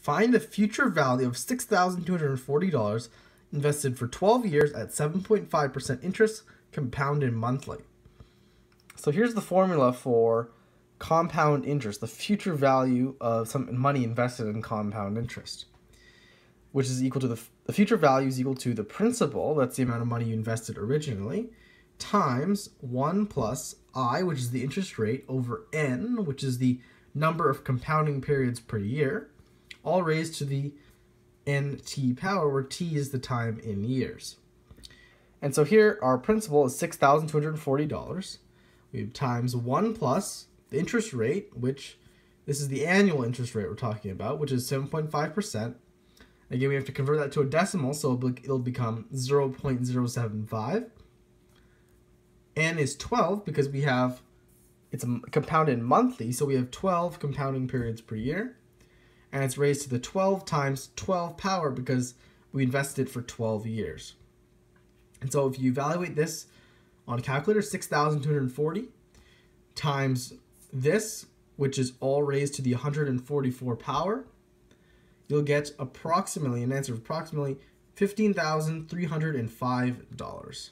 Find the future value of $6,240 invested for 12 years at 7.5% interest compounded monthly. So here's the formula for compound interest, the future value of some money invested in compound interest, which is equal to the, the future value is equal to the principal, that's the amount of money you invested originally, times 1 plus i, which is the interest rate, over n, which is the number of compounding periods per year, all raised to the nt power, where t is the time in years. And so here our principal is $6,240. We have times 1 plus the interest rate, which this is the annual interest rate we're talking about, which is 7.5%. Again, we have to convert that to a decimal, so it'll become 0.075. N is 12 because we have, it's compounded monthly, so we have 12 compounding periods per year. And it's raised to the 12 times 12 power because we invested it for 12 years. And so if you evaluate this on a calculator, 6,240 times this, which is all raised to the 144 power, you'll get approximately, an answer of approximately $15,305.